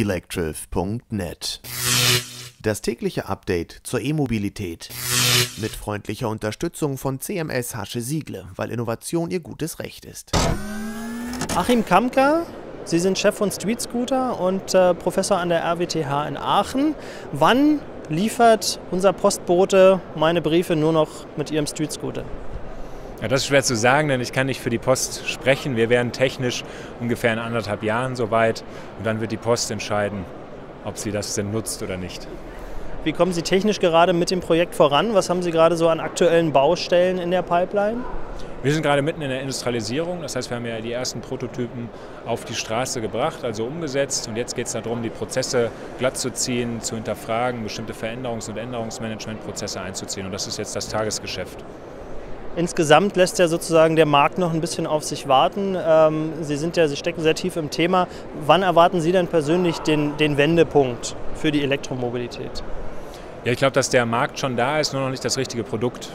electriv.net. Das tägliche Update zur E-Mobilität. Mit freundlicher Unterstützung von CMS Hasche Siegle, weil Innovation ihr gutes Recht ist. Achim Kamka, Sie sind Chef von Street Scooter und äh, Professor an der RWTH in Aachen. Wann liefert unser Postbote meine Briefe nur noch mit Ihrem Street Scooter? Ja, das ist schwer zu sagen, denn ich kann nicht für die Post sprechen. Wir wären technisch ungefähr in anderthalb Jahren soweit und dann wird die Post entscheiden, ob sie das denn nutzt oder nicht. Wie kommen Sie technisch gerade mit dem Projekt voran? Was haben Sie gerade so an aktuellen Baustellen in der Pipeline? Wir sind gerade mitten in der Industrialisierung, das heißt, wir haben ja die ersten Prototypen auf die Straße gebracht, also umgesetzt und jetzt geht es darum, die Prozesse glatt zu ziehen, zu hinterfragen, bestimmte Veränderungs- und Änderungsmanagementprozesse einzuziehen und das ist jetzt das Tagesgeschäft. Insgesamt lässt ja sozusagen der Markt noch ein bisschen auf sich warten. Ähm, Sie sind ja, Sie stecken sehr tief im Thema. Wann erwarten Sie denn persönlich den, den Wendepunkt für die Elektromobilität? Ja, ich glaube, dass der Markt schon da ist, nur noch nicht das richtige Produkt.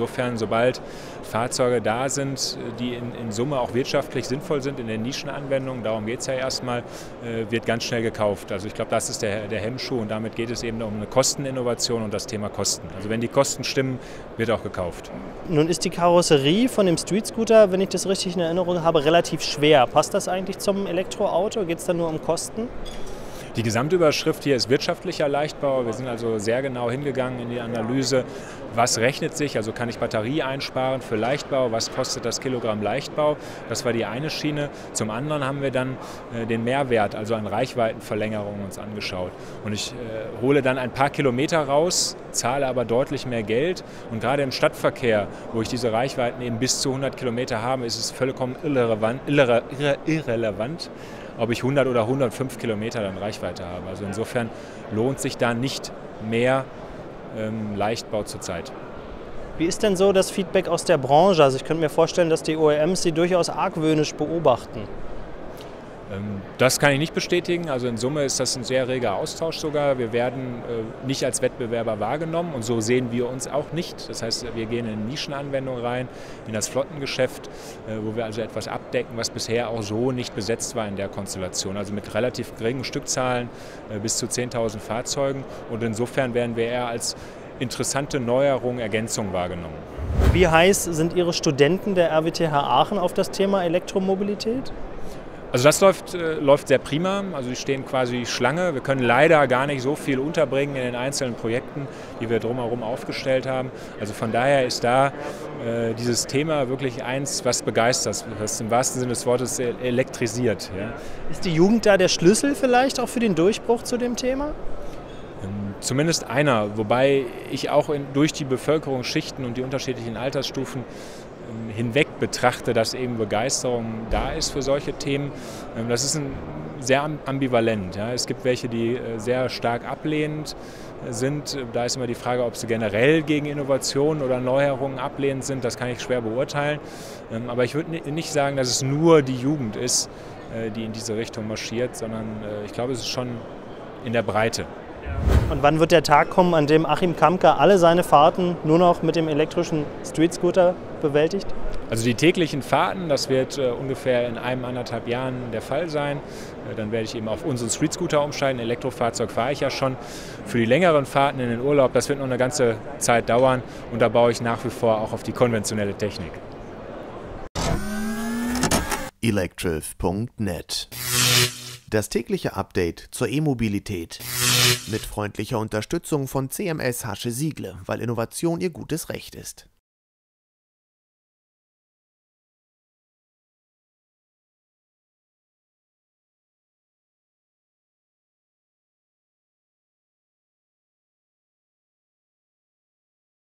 Insofern, sobald Fahrzeuge da sind, die in, in Summe auch wirtschaftlich sinnvoll sind in der Nischenanwendung, darum geht es ja erstmal, äh, wird ganz schnell gekauft. Also ich glaube, das ist der, der Hemmschuh und damit geht es eben um eine Kosteninnovation und das Thema Kosten. Also wenn die Kosten stimmen, wird auch gekauft. Nun ist die Karosserie von dem Street Scooter, wenn ich das richtig in Erinnerung habe, relativ schwer. Passt das eigentlich zum Elektroauto? Geht es da nur um Kosten? Die Gesamtüberschrift hier ist wirtschaftlicher Leichtbau. Wir sind also sehr genau hingegangen in die Analyse, was rechnet sich, also kann ich Batterie einsparen für Leichtbau, was kostet das Kilogramm Leichtbau. Das war die eine Schiene. Zum anderen haben wir dann äh, den Mehrwert, also an Reichweitenverlängerung uns angeschaut. Und ich äh, hole dann ein paar Kilometer raus, zahle aber deutlich mehr Geld. Und gerade im Stadtverkehr, wo ich diese Reichweiten eben bis zu 100 Kilometer habe, ist es vollkommen irrelevant, irre, irre, irrelevant ob ich 100 oder 105 Kilometer dann Reichweite habe. Also insofern lohnt sich da nicht mehr ähm, Leichtbau zurzeit. Wie ist denn so das Feedback aus der Branche? Also ich könnte mir vorstellen, dass die OEMs sie durchaus argwöhnisch beobachten. Ähm, das kann ich nicht bestätigen. Also in Summe ist das ein sehr reger Austausch sogar. Wir werden äh, nicht als Wettbewerber wahrgenommen und so sehen wir uns auch nicht. Das heißt, wir gehen in Nischenanwendungen rein, in das Flottengeschäft, äh, wo wir also etwas abdecken, was bisher auch so nicht besetzt war in der Konstellation. Also mit relativ geringen Stückzahlen äh, bis zu 10.000 Fahrzeugen und insofern werden wir eher als interessante Neuerung, Ergänzung wahrgenommen. Wie heiß sind Ihre Studenten der RWTH Aachen auf das Thema Elektromobilität? Also das läuft, äh, läuft sehr prima. Also die stehen quasi Schlange. Wir können leider gar nicht so viel unterbringen in den einzelnen Projekten, die wir drumherum aufgestellt haben. Also von daher ist da äh, dieses Thema wirklich eins, was begeistert, was im wahrsten Sinne des Wortes elektrisiert. Ja. Ist die Jugend da der Schlüssel vielleicht auch für den Durchbruch zu dem Thema? Ähm, zumindest einer, wobei ich auch in, durch die Bevölkerungsschichten und die unterschiedlichen Altersstufen hinweg betrachte, dass eben Begeisterung da ist für solche Themen. Ähm, das ist ein, sehr ambivalent. Es gibt welche, die äh, sehr stark ablehnend äh, sind. Da ist immer die Frage, ob sie generell gegen Innovationen oder Neuerungen ablehnend sind. Das kann ich schwer beurteilen. Aber ich würde nicht sagen, dass es nur die Jugend ist, äh, die in diese Richtung marschiert, sondern ich glaube, es ist schon in der Breite. Und wann wird der Tag kommen, an dem Achim Kamka alle seine Fahrten nur noch mit dem elektrischen Street Scooter bewältigt? Also die täglichen Fahrten, das wird äh, ungefähr in einem, anderthalb Jahren der Fall sein. Äh, dann werde ich eben auf unseren Street Scooter umsteigen. Elektrofahrzeug fahre ich ja schon. Für die längeren Fahrten in den Urlaub, das wird noch eine ganze Zeit dauern. Und da baue ich nach wie vor auch auf die konventionelle Technik. electriv.net das tägliche Update zur E-Mobilität. Mit freundlicher Unterstützung von CMS Hasche Siegle, weil Innovation ihr gutes Recht ist.